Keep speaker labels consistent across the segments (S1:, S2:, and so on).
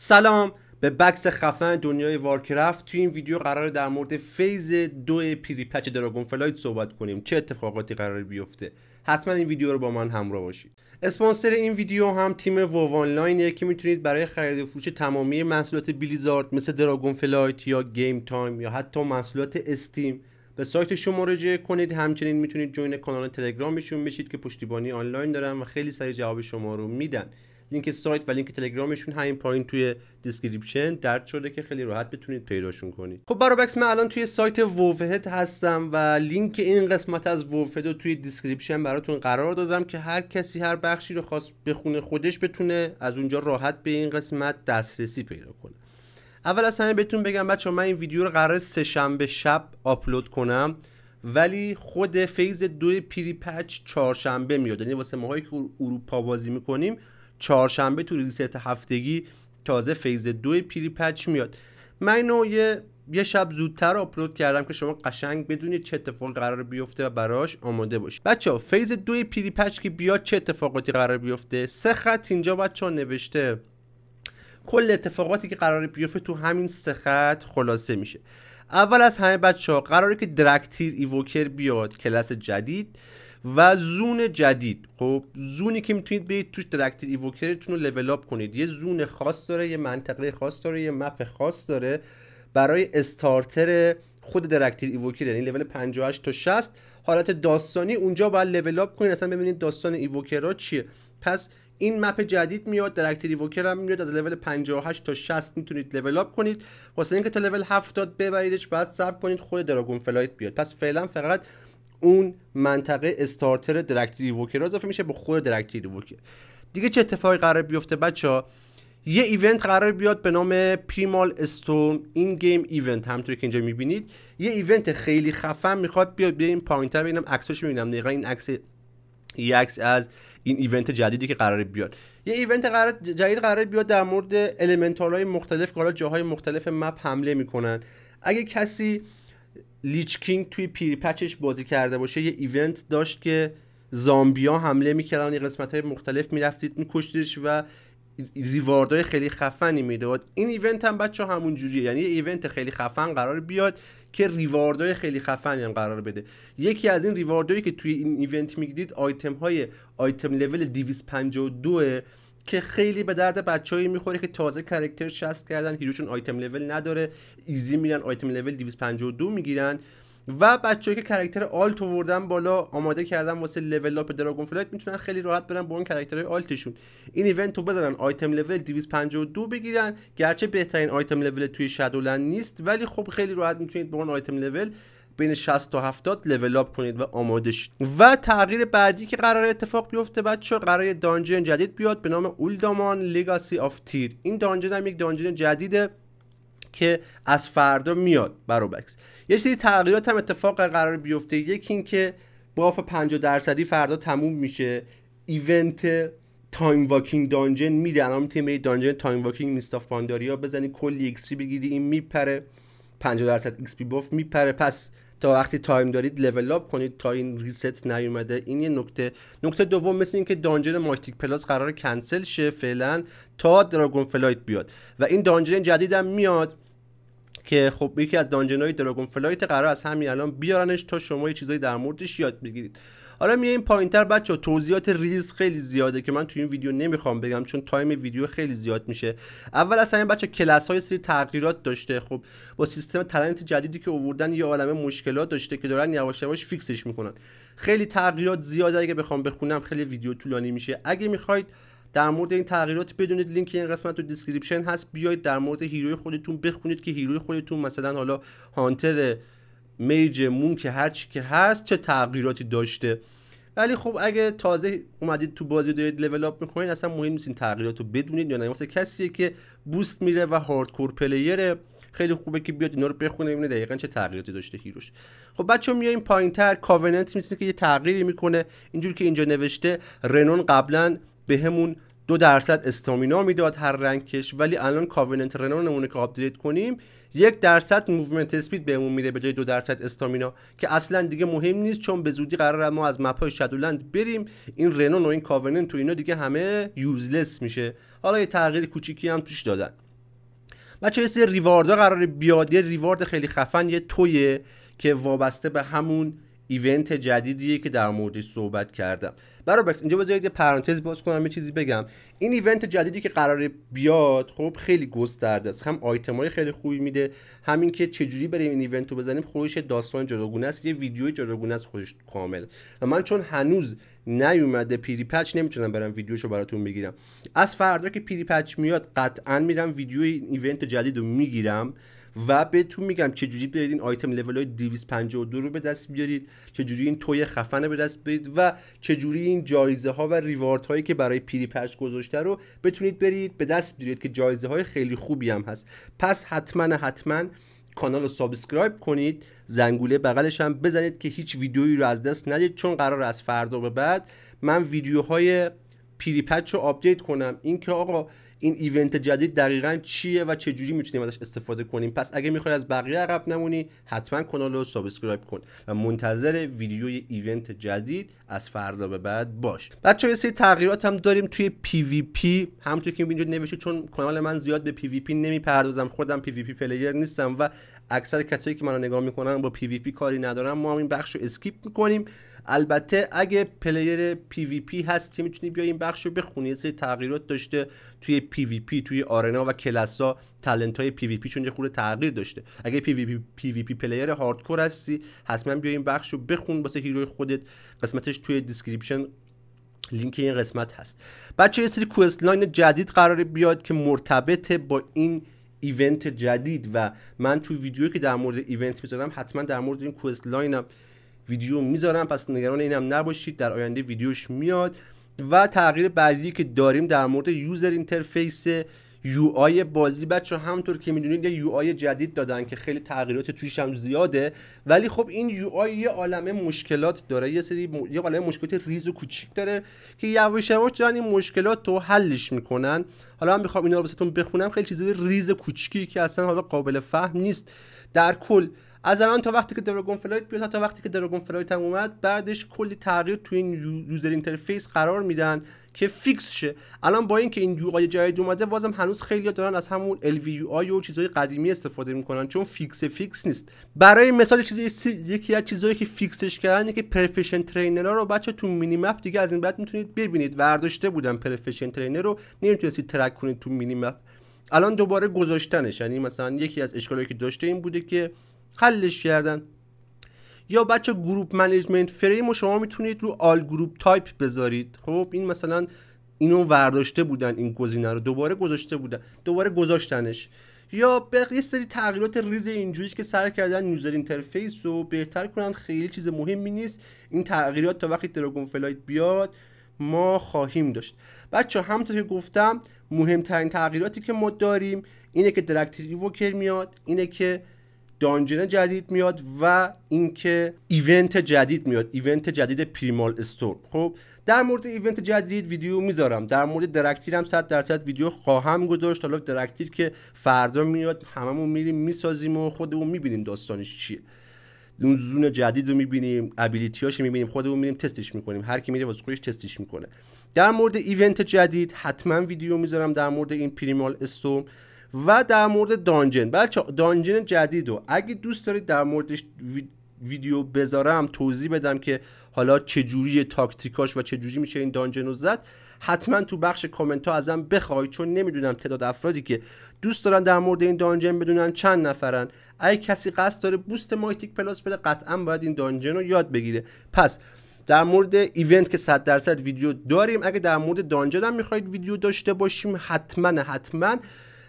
S1: سلام. به بکس خفن دنیای وارکرافت توی این ویدیو قرار در مورد phase دو pre patch دراگون فلایت صحبت کنیم. چه اتفاقاتی قرار بیفته؟ حتما این ویدیو رو با من همراه باشید. اسپانسر این ویدیو هم تیم وو آنلاینه که می‌تونید برای خرید و فروش تمامی محصولات بلیزارد مثل دراگون فلایت یا game time یا حتی محصولات استیم به سایتشون مراجعه کنید. همچنین می‌تونید join کانال تلگرامشون بشید که پشتیبانی آنلاین دارن و خیلی سریع جواب شما رو میدن. لینک سایت و لینک تلگرامشون همین پایین توی description درج شده که خیلی راحت بتونید پیداشون کنید. خب بکس من الان توی سایت Wowhead هستم و لینک این قسمت از Wowhead رو توی description براتون قرار دادم که هر کسی هر بخشی رو خواست بخونه خودش بتونه از اونجا راحت به این قسمت دسترسی پیدا کنه. اول از همه بهتون بگم بچه من این ویدیو رو قرار سه شنبه شب آپلود کنم ولی خود phase دو pre patch چهارشنبه میاد. یعنی واسه ماهایی که اروپا بازی می‌کنیم چهارشنبه تو ریست هفتگی تازه phase دو pre patch میاد. من اینو یه یه شب زودتر آپلود کردم که شما قشنگ بدونید چه اتفاقی قرار بیفته و براش آماده باشید. بچه phase دو pre patch که بیاد چه اتفاقاتی قرار بیفته؟ سه خط اینجا بچه ها نوشته. کل اتفاقاتی که قرار بیفته تو همین سه خط خلاصه میشه. اول از همه بچه ها قراره که Dracthyr Evoker بیاد کلاس جدید. و zone جدید. خب zone ی که می‌تونید برید توش Dracthyr Evoker تون رو level up کنید. یه zone خاص داره یه منطقه خاص داره یه map خاص داره برای starter خود Dracthyr Evoker یعنی لول 58 تا 60 حالت داستانی اونجا باید level up کنید. اصلا ببینید داستان Evoker ها چیه. پس این map جدید میاد Dracthyr Evoker هم میاد از لول 58 تا 60 می‌تونید level up کنید. واسه اینکه تا لول 70 ببریدش بعد صبر کنید خود دراگون فلایت بیاد. پس فعلا فقط اون منطقه starter Dracthyr Evoker اضافه میشه به خود Dracthyr Evoker. دیگه چه اتفاقی قرار بیفته بچه یه event قرار بیاد به نام Primal Storm این game event همونطوری که اینجا می‌بینید. یه event خیلی خفن می‌خواد بیاد بیایم پایینتر ببینم عکسش می‌بینم. دقیقا این عکس یه عکس از این event جدیدی که قرار بیاد. یه event قرار جدید قرار بیاد در مورد elemental های مختلف که حالا جاهای مختلف map حمله می‌کنن. اگه کسی Lich King توی pre patch ش بازی کرده باشه. یه event داشت که زامبیا حمله می‌کردن یه قسمت های مختلف می‌رفتید میکشتیدش و reward های خیلی خفنی می‌داد. این event هم بچه همون جوریه. یعنی یه event خیلی خفن قرار بیاد که reward های خیلی خفنی هم قرار بده. یکی از این reward هایی که توی این event می‌گیرید آیتم های item level 252 که خیلی به درد بچه‌ای می‌خوره که تازه character شصت کردن hero شون item level نداره easy میرن item level 252 می‌گیرن و بچه‌ای که character alt آوردن بالا آماده کردن واسه level up دراگون فلایت می‌تونن خیلی راحت برن با اون character های alt شون. این event رو بزنن item level 252 بگیرن. گرچه بهترین item level توی شادولند نیست ولی خب خیلی راحت می‌تونید با اون item level بین 60 تا 70 level up کنید و آماده شید. و تغییر بعدی که قرار اتفاق بیفته بچه قرار dungeon جدید بیاد به نام Uldaman Legacy of Tyr این dungeon هم یک دانجن جدیده که از فردا میاد بروبکس یه سری تغییرات هم اتفاق قرار بیفته. یکی این که buff 50 درصدی فردا تموم میشه. event timewalking dungeon میره الان می‌تونی dungeon timewalking Mists of Pandaria بزنی. کلی XP بگیری این میپره. 50 درصد XP buff میپره. پس تا وقتی time دارید level up کنید تا این reset نیومده. این یه نکته. نکته دوم مثل اینکه dungeon mythic plus قرار کنسل شه فعلا تا دراگون فلایت بیاد. و این dungeon جدیدم میاد که خب یکی از dungeon های دراگون فلایت قرار از همین الان بیارنش تا شما یه چیزایی در موردش یاد بگیرید. حالا میایم پایینتر بچه توضیحات ریز خیلی زیاده که من توی این ویدیو نمی‌خوام بگم چون time ویدیو خیلی زیاد میشه. اول از همین بچه کلاس های سری تغییرات داشته. خب با سیستم talent جدیدی که آوردن یه عالمه مشکلات داشته که دارن یواش یواش fix ش می‌کنن. خیلی تغییرات زیاده اگه بخوام بخونم خیلی ویدیو طولانی میشه. اگه می‌خواید در مورد این تغییرات بدونید لینک این قسمت تو description هست. بیاید در مورد hero ی خودتون بخونید که hero ی خودتون مثلا حالا hunter mage monk ه هر چی که هست چه تغییراتی داشته. ولی خب اگه تازه اومدید تو بازی دارید level up می‌کنید اصلا مهم نیست این تغییرات رو بدونید یا نه. واسه کسیه که boost میره و hardcore player ه خیلی خوبه که بیاد اینا رو بخونه ببینه دقیقا چه تغییراتی داشته hero ش. خب بچه میایم پایین تر covenant می‌تونه که یه تغییری می‌کنه. اینجور که اینجا نوشته renown قبلا بهمون به دو درصد stamina می‌داد هر rank ش ولی الان covenant renown مونو که آپدیت کنیم یک درصد movement speed بهمون میده به جای دو درصد stamina که اصلا دیگه مهم نیست چون به زودی قرار ما از map های شادولند بریم. این renown و این covenant تو اینا دیگه همه useless میشه. حالا یه تغییر کوچیکی هم توش دادن. بچه یه سری reward ها قرار بیاد. یه reward خیلی خفن یه toy ه که وابسته به همون event جدیدیه که در موردش صحبت کردم. برای اینجا بذارید یه پرانتز باز کنم یه چیزی بگم. این event جدیدی که قراره بیاد خب خیلی گسترده است. هم های خیلی خوبی میده همین که چجوری بریم این event رو بزنیم خودش داستان جداگونه است یه ویدیوی جداگونه است خودش کامل. و من چون هنوز نیومده pre patch نمی‌تونم برم ویدیوشو براتون بگیرم. از فردا که pre patch میاد قطعا میرم ویدیو event جدید رو می‌گیرم. و بهتون میگم چجوری برید این item level های 252 رو به دست بیارید چجوری این toy خفنه به دست برید و چجوری این جایزه ها و reward هایی که برای pre-patch گذاشته رو بتونید برید به دست بیارید که جایزه های خیلی خوبی هم هست. پس حتما حتما کانال رو subscribe کنید زنگوله بغلش هم بزنید که هیچ ویدیویی رو از دست ندید چون قرار از فردا به بعد من ویدیوهای pre-patch رو update کنم. اینکه آقا این event جدید دقیقا چیه و چه جوری می‌تونیم ازش استفاده کنیم؟ پس اگه می‌خوای از بقیه عقب نمونی حتما کانال رو subscribe کن و منتظر ویدیوی event جدید از فردا به بعد باش. بچه یه سری تغییرات هم داریم توی PvP. همونطور که اینجا نوشته چون کانال من زیاد به PvP نمی‌پردازم خودم PvP player نیستم و اکثر کسایی که منو نگاه می‌کنن با PvP کاری ندارم ما هم این بخش رو skip می‌کنیم. البته اگه player PvP هستی می‌تونی بیا این بخش رو بخونی؟ سری تغییرات داشته توی PvP توی arena و کلاسا talent های PvP چون یه خورده تغییر داشته. اگه پی وی پی, پی, وی پی پلیر هاردکور هستی حتما بیا این بخش رو بخون واسه hero ی خودت. قسمتش توی description لینک این قسمت هست. بچه یه سری questline جدید قراره بیاد که مرتبط با این event جدید و من توی ویدیویی که در مورد event می‌ذارم حتما در مورد این questline م ویدیو می‌ذارم پس نگران اینم نباشید در آینده ویدیوش میاد. و تغییر بعدی که داریم در مورد user interface UI بازی. بچه همونطور که می‌دونید یه UI جدید دادن که خیلی تغییرات توش هم زیاده. ولی خب این UI یه عالمه مشکلات داره. یه سری م... یه عالمه مشکلات ریز و کوچیک داره که یواش یواش دارن این مشکلات رو حلش می‌کنن. حالا من می‌خوام اینا رو بخونم. خیلی چیزای ریز کوچیکی که اصلا حالا قابل فهم نیست. در کل از الان تا وقتی که Dragonflight بیاد تا وقتی که Dragonflight هم اومد بعدش کلی تغییر توی این user interface قرار میدن که fix شه. الان با اینکه این UI جدید اومده بازم هنوز خیلی دارن از همون ElvUI و چیزهای قدیمی استفاده می‌کنن چون fix fix نیست. برای مثال چیزی یکی از چیزهایی که fix ش کردن که profession trainer ها رو بچه تو minimap دیگه از این بعد می‌تونید ببینید. ورداشته بودن profession trainer رو نمی‌تونید track کنید تو minimap الان دوباره گذاشتنش. یعنی مثلا یکی از اشکالایی که داشته این بوده که حلش کردن. یا بچه group management frame و شما می‌تونید رو all group type بذارید. خب این مثلا اینو ورداشته بودن این گزینه رو. دوباره گذاشته بودن دوباره گذاشتنش. یا یه سری تغییرات ریز اینجوری که سعی کردن user interface رو بهتر کنن. خیلی چیز مهمی نیست. این تغییرات تا وقتی Dragonflight بیاد ما خواهیم داشت. بچه همونطور که گفتم مهمترین تغییراتی که ما داریم اینه که Dracthyr Evoker میاد اینه که dungeon جدید میاد و اینکه event جدید میاد event جدید Primal Storm خب در مورد event جدید ویدیو می‌ذارم. در مورد Dracthyr هم 100 درصد ویدیو خواهم گذاشت. حالا Dracthyr که فردا میاد هممون میریم می‌سازیم و خودمون می‌بینیم داستانش چیه. اون zone جدید رو می‌بینیم ability اش می‌بینیم خودمون میریم تستش می‌کنیم. هر کی میره واسه خودش تستش می‌کنه. در مورد event جدید حتما ویدیو می‌ذارم. در مورد این Primal Storm و در مورد dungeon. بچه dungeon جدید و اگه دوست دارید در موردش ویدیو بذارم توضیح بدم که حالا چجوری تاکتیکاش و چجوری میشه این dungeon رو زد حتما تو بخش کامنت ها ازم بخوای چون نمی‌دونم تعداد افرادی که دوست دارن در مورد این dungeon بدونن چند نفرن. اگه کسی قصد داره boost Mythic Plus بده قطعا باید این dungeon رو یاد بگیره. پس در مورد event که 100 درصد ویدیو داریم اگه در مورد dungeon هم می‌خواید ویدیو داشته باشیم حتما حتما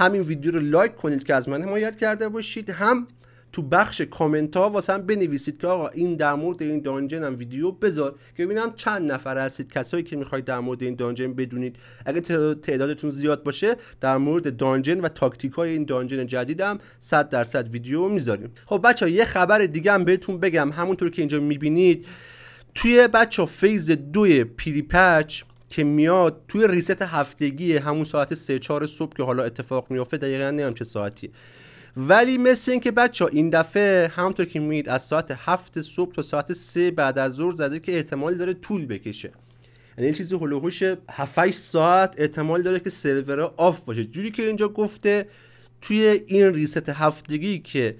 S1: همین ویدیو رو like کنید که از من حمایت کرده باشید. هم تو بخش کامنت ها واسه هم بنویسید که آقا این در مورد این dungeon هم ویدیو بذار که ببینم چند نفر هستید. کسایی که می‌خواید در مورد این dungeon بدونید. اگه تعدادتون زیاد باشه در مورد dungeon و تاکتیک های این dungeon جدیدم 100 درصد ویدیو می‌ذاریم. خب بچه یه خبر دیگه هم بهتون بگم. همونطور که اینجا می‌بینید توی بچه phase دوی pre-patch که میاد توی reset هفتگی همون ساعت سه چهار صبح که حالا اتفاق میافته دقیقا نمی‌دونم چه ساعتیه. ولی مثل اینکه بچه این دفعه همونطور که می‌بینید از ساعت هفت صبح تا ساعت سه بعد از ظهر زده که احتمال داره طول بکشه. یعنی این چیزی حول و حوش 7 ساعت احتمال داره که سرور off باشه. جوری که اینجا گفته توی این reset هفتگی که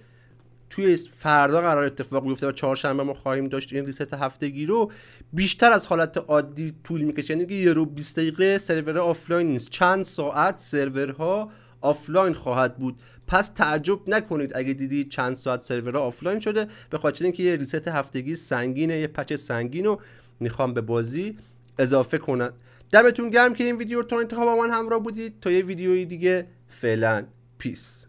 S1: توی فردا قرار اتفاق بیفته و چهارشنبه ما خواهیم داشت این reset هفتگی رو بیشتر از حالت عادی طول می‌کشه. یعنی یه ربع 20 دقیقه سرور آفلاین نیست. چند ساعت سرورها آفلاین خواهد بود. پس تعجب نکنید اگه دیدید چند ساعت سرور آفلاین شده. به خاطر اینکه یه reset هفتگی سنگینه یه patch سنگین رو می‌خوام به بازی اضافه کنن دمتون گرم که این ویدیو رو تا انتها با من همراه بودید. تا یه ویدیوی دیگه فعلا. peace